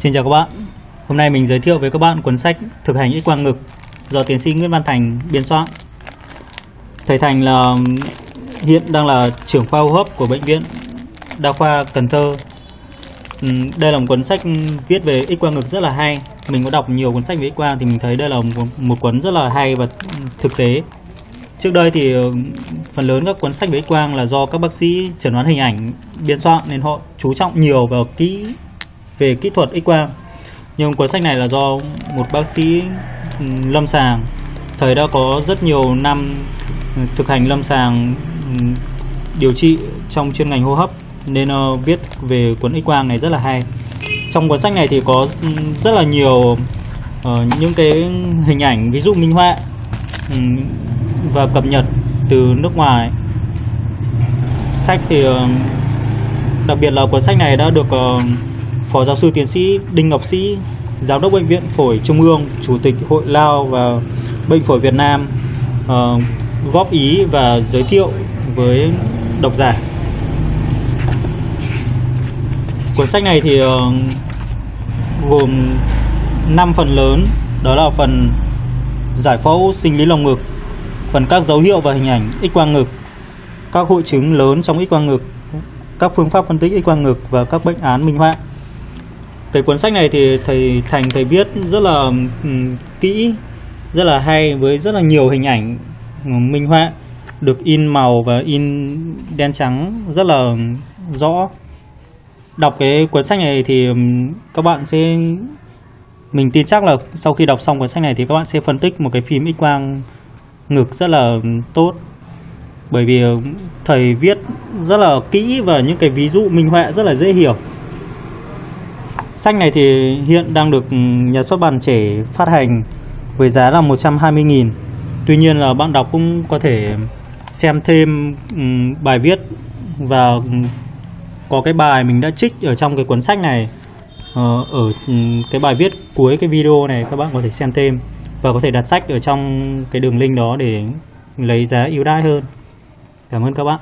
Xin chào các bạn. Hôm nay mình giới thiệu với các bạn cuốn sách Thực hành X quang ngực do tiến sĩ Nguyễn Văn Thành biên soạn. Thầy Thành là hiện đang là trưởng khoa hô hấp của bệnh viện Đa khoa Cần Thơ. Ừ, đây là một cuốn sách viết về X quang ngực rất là hay. Mình có đọc nhiều cuốn sách về X quang thì mình thấy đây là một, một cuốn rất là hay và thực tế. Trước đây thì ừ, phần lớn các cuốn sách về X quang là do các bác sĩ chẩn đoán hình ảnh biên soạn nên họ chú trọng nhiều vào kỹ về kỹ thuật X quang. Nhưng cuốn sách này là do một bác sĩ ừ, lâm sàng thời đã có rất nhiều năm ừ, thực hành lâm sàng ừ, điều trị trong chuyên ngành hô hấp nên ờ, viết về cuốn X quang này rất là hay. Trong cuốn sách này thì có rất là nhiều uh, những cái hình ảnh ví dụ minh họa um, và cập nhật từ nước ngoài. Sách thì uh, đặc biệt là cuốn sách này đã được uh, Phó giáo sư tiến sĩ Đinh Ngọc Sĩ, Giám đốc Bệnh viện Phổi Trung ương, Chủ tịch Hội Lao và Bệnh phổi Việt Nam uh, góp ý và giới thiệu với độc giả. Cuốn sách này thì uh, gồm 5 phần lớn, đó là phần giải phẫu sinh lý lồng ngực, phần các dấu hiệu và hình ảnh X quang ngực, các hội chứng lớn trong X quang ngực, các phương pháp phân tích X quang ngực và các bệnh án minh họa. Cái cuốn sách này thì thầy Thành thầy viết rất là um, kỹ, rất là hay với rất là nhiều hình ảnh minh họa được in màu và in đen trắng rất là rõ. Đọc cái cuốn sách này thì các bạn sẽ mình tin chắc là sau khi đọc xong cuốn sách này thì các bạn sẽ phân tích một cái phim X quang ngực rất là tốt bởi vì thầy viết rất là kỹ và những cái ví dụ minh họa rất là dễ hiểu. Sách này thì hiện đang được nhà xuất bản trẻ phát hành với giá là 120.000. Tuy nhiên là bạn đọc cũng có thể xem thêm ừ, bài viết và có cái bài mình đã trích ở trong cái cuốn sách này ờ, ở ừ, cái bài viết cuối cái video này các bạn có thể xem thêm và có thể đặt sách ở trong cái đường link đó để lấy giá ưu đãi hơn. Cảm ơn các bạn.